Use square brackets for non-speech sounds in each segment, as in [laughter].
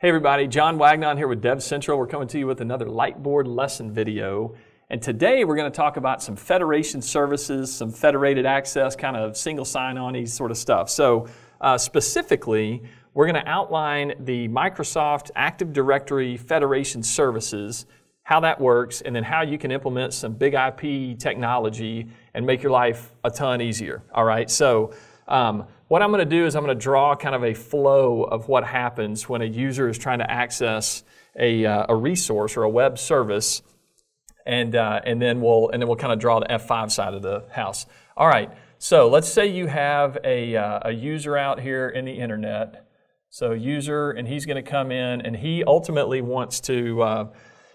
Hey everybody, John Wagnon here with DevCentral. We're coming to you with another Lightboard lesson video. And today we're going to talk about some federation services, some federated access, kind of single sign-on sort of stuff. So uh, specifically, we're going to outline the Microsoft Active Directory Federation services, how that works, and then how you can implement some big IP technology and make your life a ton easier. All right, so um, what I'm going to do is I'm going to draw kind of a flow of what happens when a user is trying to access a, uh, a resource or a web service, and uh, and then we'll and then we'll kind of draw the F5 side of the house. All right. So let's say you have a, uh, a user out here in the internet. So user, and he's going to come in, and he ultimately wants to uh,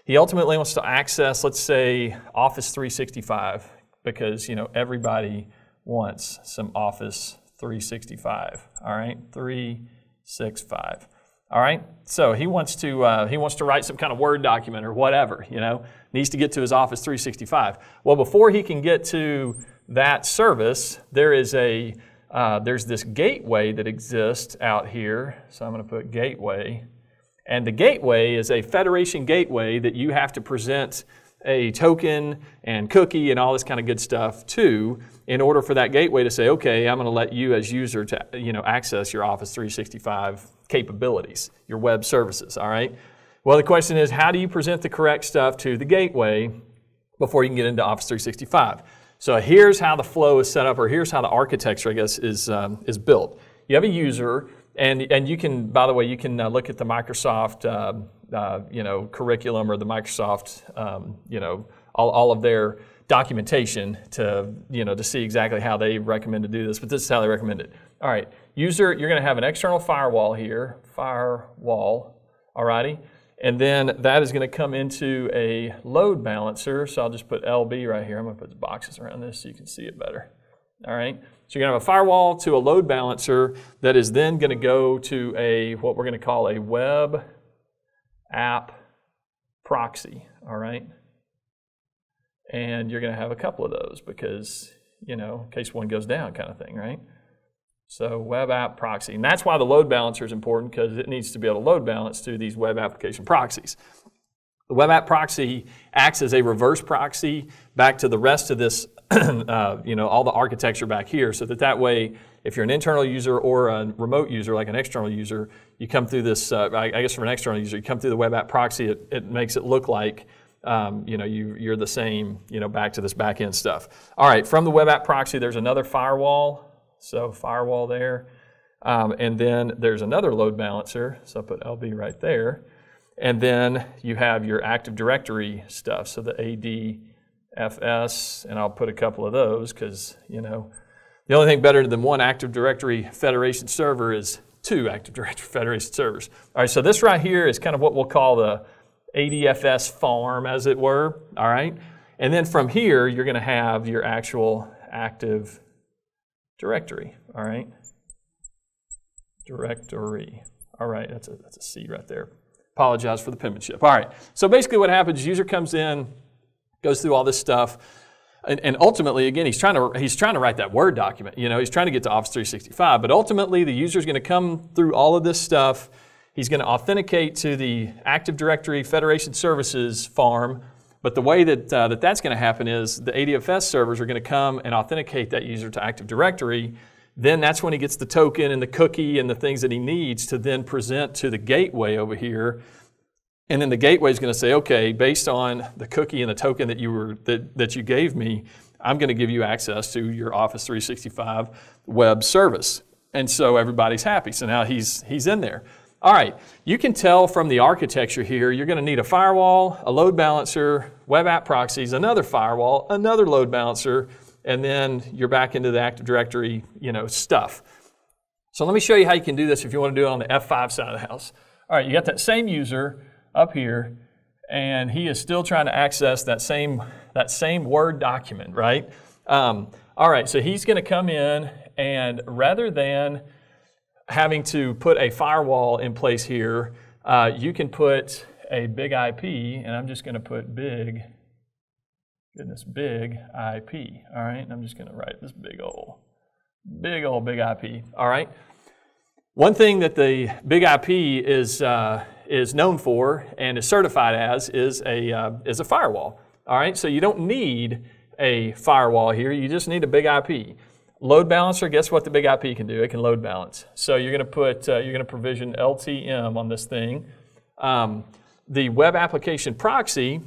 he ultimately wants to access, let's say, Office 365, because you know everybody wants some Office 365. All right, 365. All right, so he wants to uh, he wants to write some kind of Word document or whatever. You know, needs to get to his Office 365. Well, before he can get to that service, there is a uh, there's this gateway that exists out here. So I'm going to put gateway, and the gateway is a federation gateway that you have to present a token and cookie and all this kind of good stuff too in order for that gateway to say, okay, I'm going to let you as user to you know access your Office 365 capabilities, your web services. All right. Well, the question is, how do you present the correct stuff to the gateway before you can get into Office 365? So here's how the flow is set up, or here's how the architecture, I guess, is um, is built. You have a user, and and you can, by the way, you can uh, look at the Microsoft. Uh, uh, you know, curriculum or the Microsoft, um, you know, all, all of their documentation to, you know, to see exactly how they recommend to do this, but this is how they recommend it. All right, user, you're gonna have an external firewall here, firewall, alrighty, and then that is gonna come into a load balancer, so I'll just put LB right here. I'm gonna put the boxes around this so you can see it better. All right, so you're gonna have a firewall to a load balancer that is then gonna go to a, what we're gonna call a web app proxy, all right? And you're going to have a couple of those because, you know, in case one goes down kind of thing, right? So web app proxy. And that's why the load balancer is important because it needs to be able to load balance to these web application proxies. The web app proxy acts as a reverse proxy back to the rest of this, [clears throat] uh, you know, all the architecture back here so that that way if you're an internal user or a remote user, like an external user, you come through this, uh, I, guess from an external user, you come through the web app proxy, it, it makes it look like um, you know, you, you're the same, you know, back to this backend stuff. All right, from the web app proxy, there's another firewall. So firewall there. Um, and then there's another load balancer. So I put LB right there. And then you have your Active Directory stuff. So the ADFS, and I'll put a couple of those because, you know, the only thing better than one Active Directory Federation server is two Active [laughs] Directory Federation servers. All right, so this right here is kind of what we'll call the ADFS farm, as it were. All right, and then from here, you're going to have your actual Active Directory. All right, directory. All right, that's a, that's a C right there. Apologize for the penmanship. All right, so basically what happens, user comes in, goes through all this stuff, and, and, ultimately, again, he's trying to he's trying to write that Word document. You know, he's trying to get to Office 365. But ultimately, the user is going to come through all of this stuff. He's going to authenticate to the Active Directory Federation Services farm. But the way that, uh, that that's going to happen is the ADFS servers are going to come and authenticate that user to Active Directory. Then that's when he gets the token and the cookie and the things that he needs to then present to the gateway over here and then the gateway is going to say, okay, based on the cookie and the token that you were that, that you gave me, I'm going to give you access to your Office 365 web service. And so everybody's happy. So now he's he's in there. All right, you can tell from the architecture here, you're going to need a firewall, a load balancer, web app proxies, another firewall, another load balancer, and then you're back into the Active Directory, you know, stuff. So let me show you how you can do this if you want to do it on the F5 side of the house. All right, you got that same user up here, and he is still trying to access that same, that same Word document, right? Um, all right, so he's going to come in, and rather than having to put a firewall in place here, uh, you can put a big IP, and I'm just going to put big, goodness, big IP. All right, and I'm just going to write this big old, big old big IP. All right. One thing that the Big IP is, uh, is known for and is certified as is a, uh, is a firewall. All right, so you don't need a firewall here, you just need a Big IP. Load balancer, guess what the Big IP can do? It can load balance. So you're going to put, uh, you're going to provision LTM on this thing. Um, the web application proxy,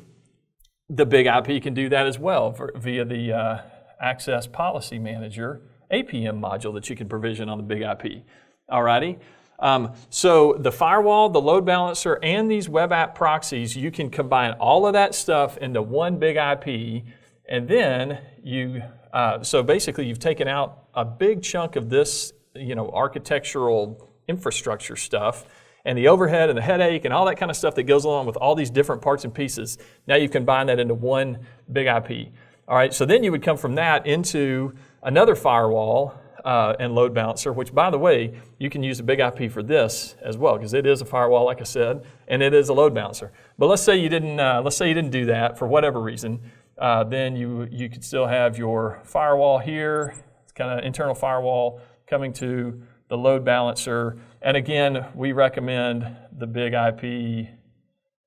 the Big IP can do that as well for, via the uh, Access Policy Manager APM module that you can provision on the Big IP. Alrighty. Um, so the firewall, the load balancer, and these web app proxies, you can combine all of that stuff into one big IP, and then you. Uh, so basically, you've taken out a big chunk of this, you know, architectural infrastructure stuff, and the overhead and the headache and all that kind of stuff that goes along with all these different parts and pieces. Now you combine that into one big IP. All right. So then you would come from that into another firewall uh, and load balancer, which by the way, you can use a big IP for this as well, because it is a firewall, like I said, and it is a load balancer. But let's say you didn't, uh, let's say you didn't do that for whatever reason, uh, then you, you could still have your firewall here, it's kind of internal firewall coming to the load balancer. And again, we recommend the big IP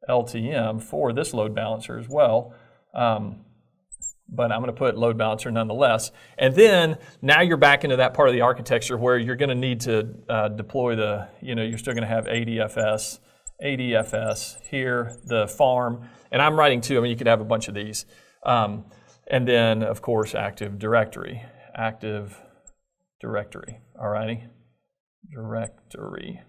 LTM for this load balancer as well. Um, but I'm going to put load balancer nonetheless. And then now you're back into that part of the architecture where you're going to need to uh, deploy the, you know, you're still going to have ADFS, ADFS here, the farm, and I'm writing two. I mean, you could have a bunch of these. Um, and then, of course, Active Directory, Active Directory, all righty? Directory.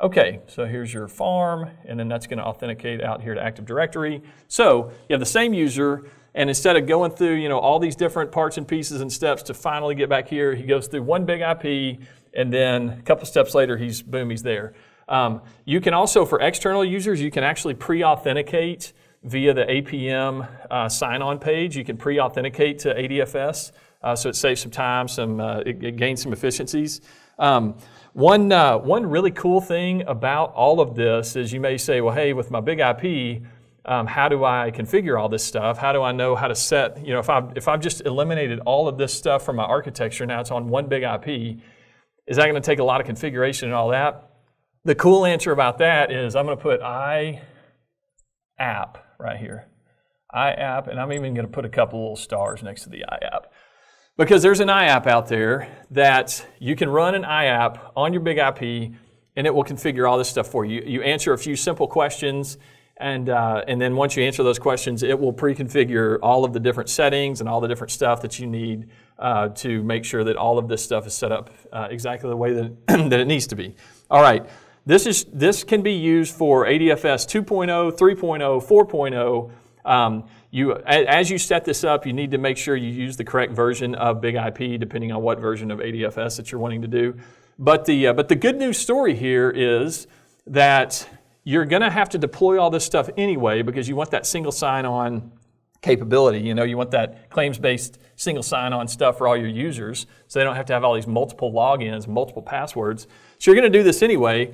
Okay, so here's your farm, and then that's going to authenticate out here to Active Directory. So you have the same user, and instead of going through, you know, all these different parts and pieces and steps to finally get back here, he goes through one big IP, and then a couple steps later, he's boom, he's there. Um, you can also, for external users, you can actually pre-authenticate via the APM uh, sign-on page. You can pre-authenticate to ADFS, uh, so it saves some time, some uh, it, it, gains some efficiencies. Um, one, uh, one really cool thing about all of this is you may say, well, hey, with my big IP, um, how do I configure all this stuff? How do I know how to set, you know, if I've, if I've just eliminated all of this stuff from my architecture, now it's on one big IP, is that going to take a lot of configuration and all that? The cool answer about that is I'm going to put I app right here. iApp, and I'm even going to put a couple little stars next to the I app. Because there's an iApp out there that you can run an iApp on your big IP and it will configure all this stuff for you. You answer a few simple questions and, uh, and then once you answer those questions, it will pre-configure all of the different settings and all the different stuff that you need uh, to make sure that all of this stuff is set up uh, exactly the way that, [clears throat] that it needs to be. All right, this, is, this can be used for ADFS 2.0, 3.0, 4.0. Um, you, as you set this up, you need to make sure you use the correct version of Big IP, depending on what version of ADFS that you're wanting to do. But the, uh, but the good news story here is that you're going to have to deploy all this stuff anyway because you want that single sign-on capability. You know, you want that claims-based single sign-on stuff for all your users, so they don't have to have all these multiple logins, multiple passwords. So you're going to do this anyway.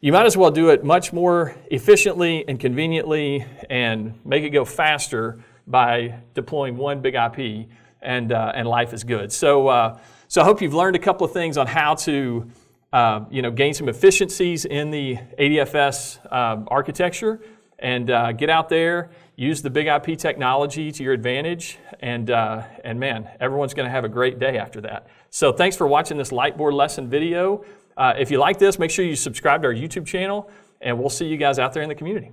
You might as well do it much more efficiently and conveniently and make it go faster by deploying one big IP, and, uh, and life is good. So, uh, so I hope you've learned a couple of things on how to uh, you know, gain some efficiencies in the ADFS uh, architecture and uh, get out there, use the big IP technology to your advantage, and, uh, and man, everyone's going to have a great day after that. So thanks for watching this Lightboard lesson video. Uh, if you like this, make sure you subscribe to our YouTube channel, and we'll see you guys out there in the community.